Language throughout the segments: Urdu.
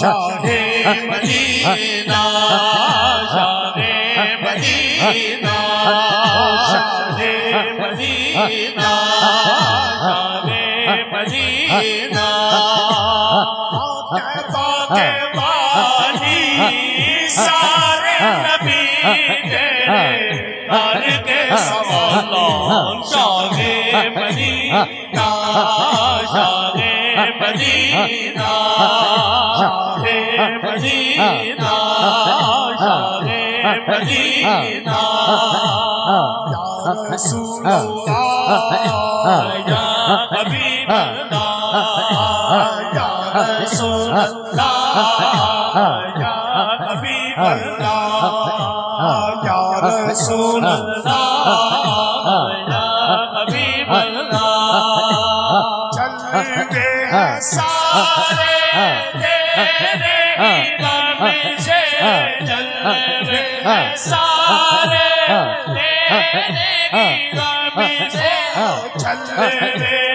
شاہ مدینہ شاہ مدینہ شاہ مدینہ شاہ مدینہ کے والی سارے نبی تیرے سوالان شاہ مدینہ شاہ مدینہ شاہ مدینہ شاہ مدینہ یا رسول اللہ یا حبیب اللہ اللہ یا حبیب اللہ یا رسول اللہ یا حبیب اللہ چلتے ہیں سارے تیرے نام سے چلتے ہیں سارے تیرے نام سے چلتے ہیں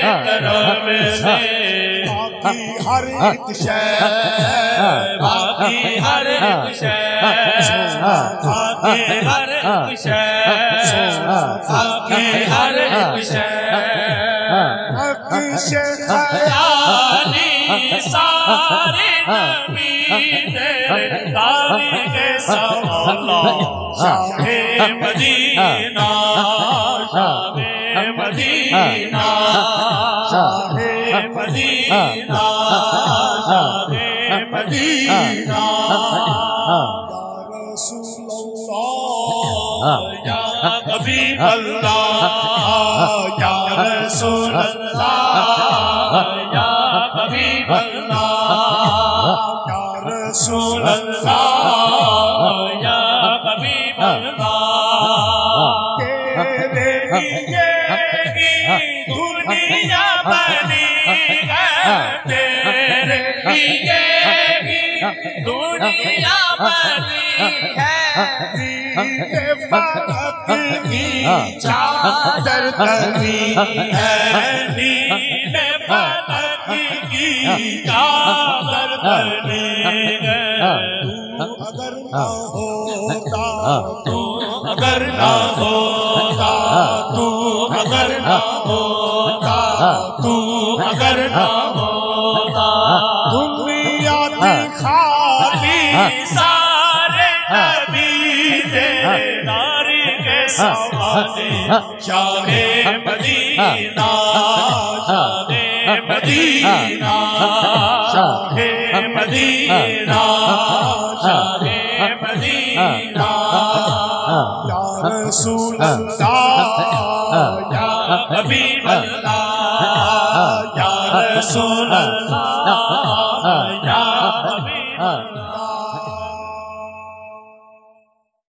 کرم سے باقی ہر ایک شے باقی ہر ایک شے باقی ہر ایک شے باقی ہر ایک شے خیالی سارے نبی تیرے سوالا شاہ مدینہ شاہ مدینہ مدینہ، شاہ مدینہ رسول اللہ، یا حبیب اللہ، یا رسول اللہ، یا حبیب اللہ، یا رسول اللہ، یا حبیب اللہ، تیرے لیے دنیا بنی۔ تیرے لیے ہی دنیا بنی ہے کی چادر تنی ہے کی چادر تنی ہے تو اگر نہ ہوتا تو اگر نہ ہوتا تو اگر نہ ہوتا اگر نہ ہوتا دنیا کی خالی سارے نبی تیرے ناری کے سوالے شاہ مدینہ شاہ مدینہ شاہ مدینہ شاہ مدینہ یا رسول اللہ یا حبیب اللہ سون اللہ یا نبی ہاں